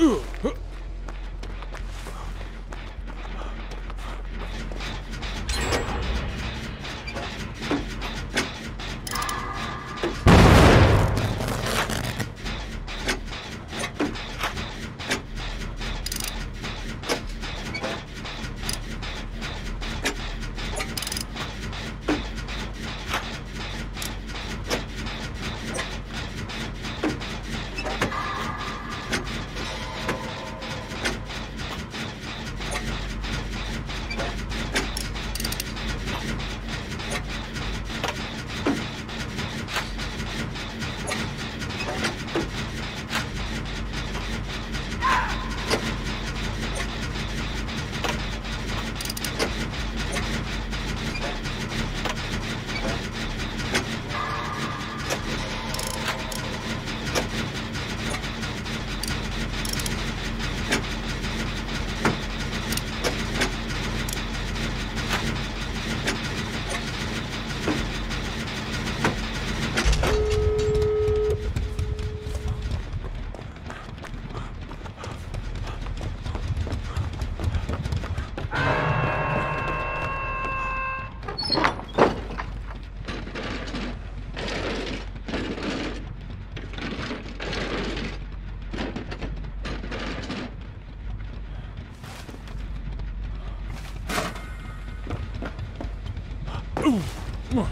Ugh! 路。嘛、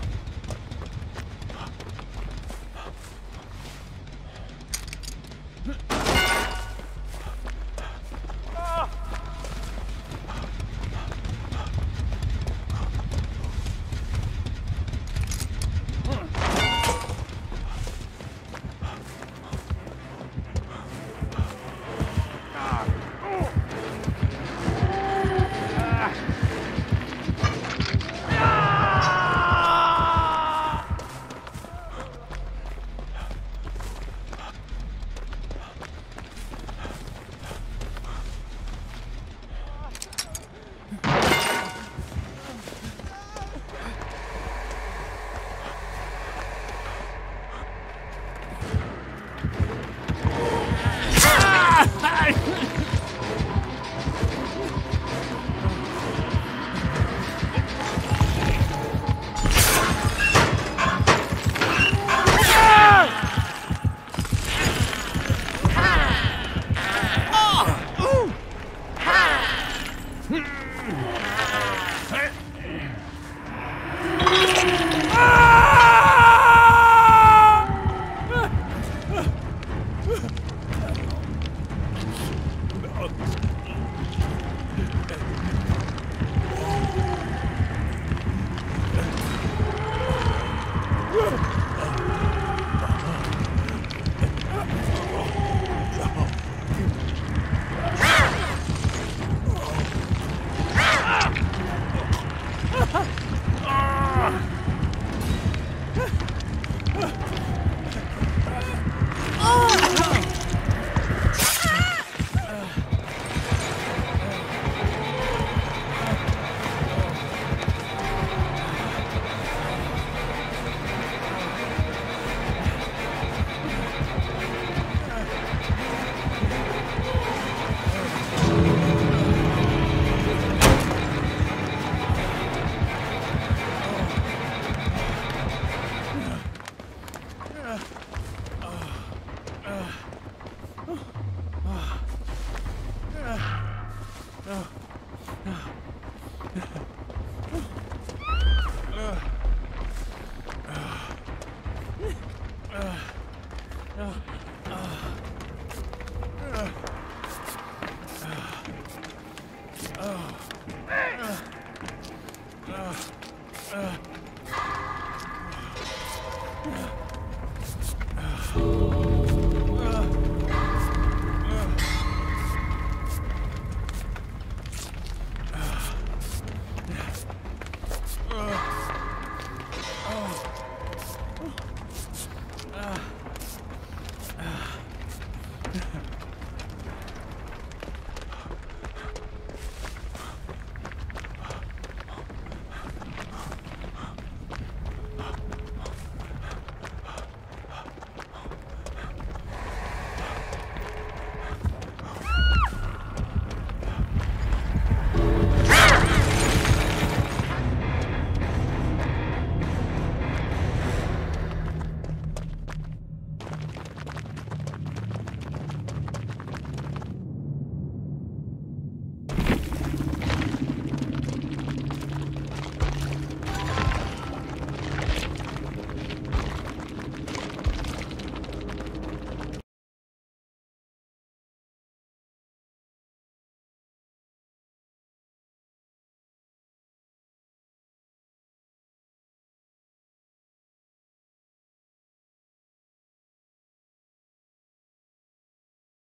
Ugh.